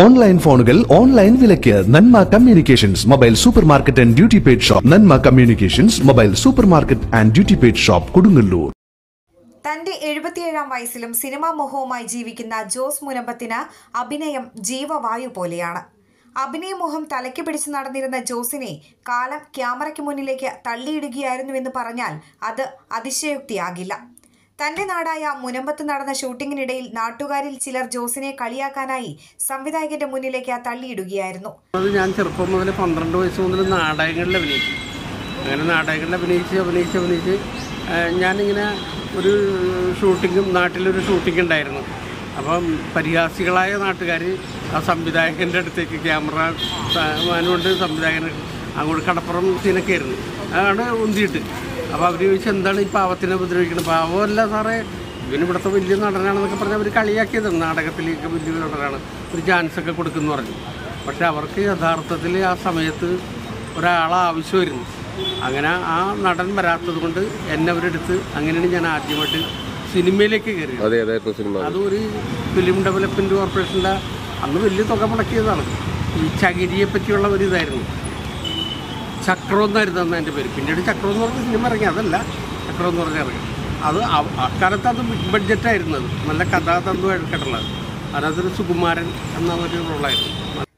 Online ഫോണുകൾ online വിലയ്ക്ക് Nanma communications mobile super market and duty paid shop. Nanma communications mobile super market and duty paid shop Kodungallur. തന്റെ എഴുപത്തിയേഴാം വയസ്സിലും cinema മോഹവുമായി ജീവിക്കുന്ന ജോസ് മുനമ്പത്തിന് അഭിനയം ജീവവായു പോലെയാണ്. അഭിനയമോഹം തലയ്ക്ക് പിടിച്ച് നടന്നിരുന്ന ജോസിനെ കാലം ക്യാമറയ്ക്ക് മുന്നിലേക്ക് തള്ളിയിടുകയായിരുന്നുവെന്ന് പറഞ്ഞാൽ അത് അതിശയോക്തിയാകില്ല. തന്റെ നാടായ മുനമ്പത്ത് നടന്ന ഷൂട്ടിങ്ങിനിടയിൽ നാട്ടുകാരിൽ ചിലർ ജോസിനെ കളിയാക്കാനായി സംവിധായകന്റെ മുന്നിലേക്ക് തള്ളിയിടുകയായിരുന്നു. അത് ഞാൻ ചെറുപ്പം മുതൽ പന്ത്രണ്ട് വയസ്സ് മുതൽ നാടകങ്ങളിൽ അഭിനയിച്ചു. അങ്ങനെ നാടകങ്ങളിൽ അഭിനയിച്ച് അഭിനയിച്ച് അഭിനയിച്ച് ഞാനിങ്ങനെ ഒരു ഷൂട്ടിങ്ങും നാട്ടിലൊരു ഷൂട്ടിംഗ് ഉണ്ടായിരുന്നു. അപ്പം പരിഹാസികളായ നാട്ടുകാർ ആ സംവിധായകന്റെ അടുത്തേക്ക് ക്യാമറ മാനുകൊണ്ട് സംവിധായകൻ അങ്ങോട്ട് കടപ്പുറം സീനൊക്കെ ആയിരുന്നു. അതാണ് ഉന്തിയിട്ട്. അപ്പോൾ അവർ ചോദിച്ചു എന്താണ് ഈ പാവത്തിനെ ഉപദ്രവിക്കുന്നത് പാവമല്ല സാറേ ഇവന് ഇവിടുത്തെ വലിയ നടനാണെന്നൊക്കെ പറഞ്ഞ് അവർ കളിയാക്കിയത്. നാടകത്തിലേക്ക് വലിയ നടനാണ്. ഒരു ചാൻസ് ഒക്കെ കൊടുക്കുന്നു പറഞ്ഞു. പക്ഷേ അവർക്ക് യഥാർത്ഥത്തിൽ ആ സമയത്ത് ഒരാളെ ആവശ്യമായിരുന്നു അങ്ങനെ ആ നടൻ വരാത്തത് കൊണ്ട് എന്നെ അവരെടുത്ത് അങ്ങനെയാണ് ഞാൻ ആദ്യമായിട്ട് സിനിമയിലേക്ക് സിനിമ. അത് ഒരു ഫിലിം ഡെവലപ്മെന്റ് കോർപ്പറേഷന്റെ അന്ന് വലിയ തുക മുടക്കിയതാണ്. ഈ ചകിരിയെ പറ്റിയുള്ള ഒരു ഇതായിരുന്നു. ചക്രം എന്നായിരുന്നു അന്ന് എന്റെ പേര്. പിന്നീട് ചക്രം എന്ന് പറഞ്ഞ സിനിമ ഇറങ്ങി. അതല്ല ചക്രം എന്ന് പറഞ്ഞ ഇറങ്ങി. അത് അക്കാലത്ത് അത് ബിഗ് ബഡ്ജറ്റായിരുന്നു നല്ല കഥാതന്തുമായിട്ടുള്ളത് അതിനകത്തൊരു സുകുമാരൻ എന്ന ഒരു റോളായിരുന്നു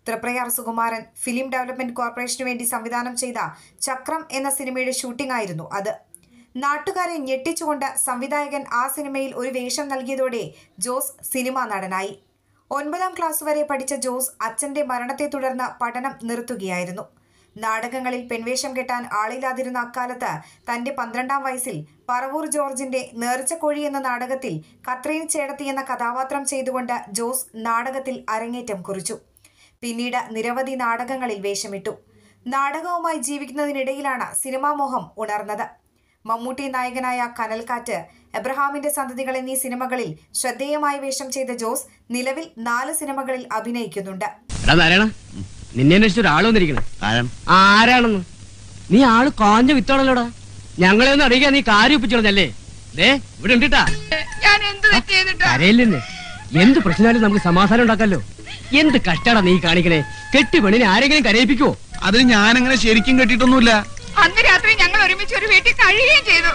തൃപ്രയാർ സുകുമാരൻ ഫിലിം ഡെവലപ്മെന്റ് കോർപ്പറേഷന് വേണ്ടി സംവിധാനം ചെയ്ത ചക്രം എന്ന സിനിമയുടെ ഷൂട്ടിംഗ് ആയിരുന്നു അത്. നാട്ടുകാരെ ഞെട്ടിച്ചുകൊണ്ട് സംവിധായകൻ ആ സിനിമയിൽ ഒരു വേഷം നൽകിയതോടെ ജോസ് സിനിമാ നടനായി. ഒൻപതാം ക്ലാസ് വരെ പഠിച്ച ജോസ് അച്ഛന്റെ മരണത്തെ തുടർന്ന് പഠനം നിർത്തുകയായിരുന്നു. നാടകങ്ങളിൽ പെൺവേഷം കെട്ടാൻ ആളില്ലാതിരുന്ന അക്കാലത്ത് തന്റെ പന്ത്രണ്ടാം വയസ്സിൽ പറവൂർ ജോർജിന്റെ നേർച്ചക്കോഴി എന്ന നാടകത്തിൽ കത്രീൻ ചേടത്തി എന്ന കഥാപാത്രം ചെയ്തുകൊണ്ട് ജോസ് നാടകത്തിൽ അരങ്ങേറ്റം കുറിച്ചു. പിന്നീട് നിരവധി നാടകങ്ങളിൽ വേഷമിട്ടു. നാടകവുമായി ജീവിക്കുന്നതിനിടയിലാണ് സിനിമാ മോഹം ഉണർന്നത്. മമ്മൂട്ടി നായകനായ കനൽക്കാറ്റ് എബ്രഹാമിന്റെ സന്തതികൾ എന്നീ സിനിമകളിൽ ശ്രദ്ധേയമായ വേഷം ചെയ്ത ജോസ് നിലവിൽ നാല് സിനിമകളിൽ അഭിനയിക്കുന്നുണ്ട്. നിന്നെ അന്വേഷിച്ച ഒരാൾ വന്നിരിക്കണേ. ആരാണെന്ന്? നീ ആൾ കാഞ്ഞ വിത്താണല്ലോടാ. ഞങ്ങളെ ഒന്ന് അറിയിക്കാൻ നീ കാര്യം ഒപ്പിച്ചോളഞ്ഞല്ലേ? ദേ ഇവിടെ ഉണ്ടിട്ടാ. ഞാൻ എന്ത് തെറ്റ് ചെയ്തിട്ടാ? കരയില്ലെന്ന്. എന്ത് പ്രശ്നമായാലും നമുക്ക് സമാധാനം ഉണ്ടാക്കാലോ. എന്ത് കഷ്ടാടാ നീ കാണിക്കണേ? കെട്ടി പെണ്ണിനെ ആരെങ്കിലും കരയിപ്പിക്കുവോ? അതിന് ഞാനങ്ങനെ ശരിക്കും കെട്ടിട്ടൊന്നുമില്ല അന്ന് രാത്രി ഞങ്ങൾ ഒരുമിച്ച് ഒരു വീട്ടിൽ കഴിയുകയും ചെയ്തു.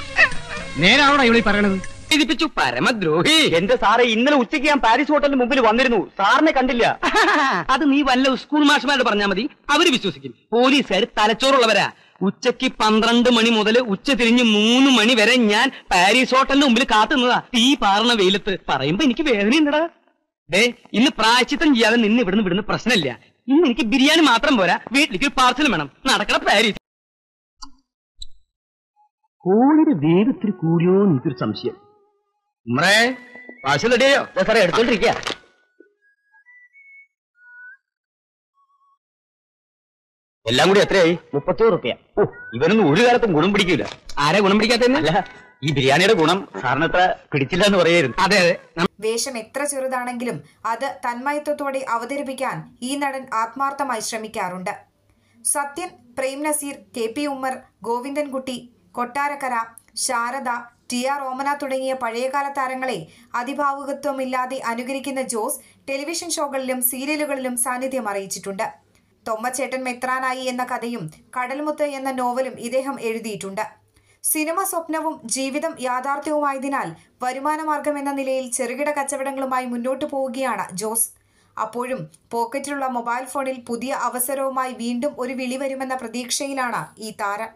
നേരാണോടാ ഇവിടെ ഈ പറയണത്? പീഡിപ്പിച്ചു പരമദ്രോഹി. എന്റെ സാറെ ഇന്നലെ ഉച്ചയ്ക്ക് ഞാൻ പാരീസ് ഹോട്ടലിന് മുമ്പിൽ വന്നിരുന്നു. സാറിനെ കണ്ടില്ല. അത് നീ വല്ല സ്കൂൾ മാഷ്മാരോട് പറഞ്ഞാൽ മതി. അവർ വിശ്വസിക്കും. പോലീസുകാർ തലച്ചോറുള്ളവരാ. ഉച്ചയ്ക്ക് പന്ത്രണ്ട് മണി മുതൽ ഉച്ച തിരിഞ്ഞ് മൂന്ന് മണി വരെ ഞാൻ പാരീസ് ഹോട്ടലിന് മുമ്പിൽ കാത്തുന്നതാ. തീ പാറുന്ന വെയിലത്ത്. പറയുമ്പോ എനിക്ക് വേദനയുണ്ടടാ. ഡേ ഇന്ന് പ്രായച്ചിത്തം ചെയ്യാതെ നിന്ന് ഇവിടുന്ന് വിടുന്ന പ്രശ്നമില്ല. ഇന്ന് എനിക്ക് ബിരിയാണി മാത്രം പോരാ. വീട്ടിലേക്ക് ഒരു പാർസൽ വേണം. നടക്കണ പാരീസ്. കോഴിയുടെ വേഗത്തിൽ കൂടിയോ എനിക്കൊരു സംശയം. നമ്മളെ പാഴ്സൽ റെഡിയോ സാറേ എടുത്തോണ്ടിരിക്കുക എല്ലാം കൂടി എത്രയായി? മുപ്പത്തി റുപ്യ. ഇവനൊന്നും ഒരു കാലത്തും ഗുണം പിടിക്കൂല. ആരെ ഗുണം പിടിക്കാത്തല്ല ഈ ബിരിയാണിയുടെ ഗുണം സാറിന് എത്ര പിടിച്ചില്ല എന്ന് പറയായിരുന്നു. അതെ അതെ. വേഷം എത്ര ചെറുതാണെങ്കിലും അത് തന്മയത്വത്തോടെ അവതരിപ്പിക്കാൻ ഈ നടൻ ആത്മാർത്ഥമായി ശ്രമിക്കാറുണ്ട്. Sathyan Prem Nazir K P Ummer Govindankutty Kottarakkara Sharada T R Omana തുടങ്ങിയ പഴയകാല താരങ്ങളെ അതിഭാവുകത്വമില്ലാതെ അനുകരിക്കുന്ന ജോസ് ടെലിവിഷൻ ഷോകളിലും സീരിയലുകളിലും സാന്നിധ്യം അറിയിച്ചിട്ടുണ്ട്. തൊമ്മച്ചേട്ടൻ മെത്രാനായി എന്ന കഥയും കടൽമുത്ത് എന്ന നോവലും ഇദ്ദേഹം എഴുതിയിട്ടുണ്ട്. സിനിമ സ്വപ്നവും ജീവിതം യാഥാർത്ഥ്യവുമായതിനാൽ വരുമാനമാർഗം എന്ന നിലയിൽ ചെറുകിട കച്ചവടങ്ങളുമായി മുന്നോട്ടു പോവുകയാണ് ജോസ്. അപ്പോഴും പോക്കറ്റിലുള്ള മൊബൈൽ ഫോണിൽ പുതിയ അവസരവുമായി വീണ്ടും ഒരു വിളി വരുമെന്ന പ്രതീക്ഷയിലാണ് ഈ താരം.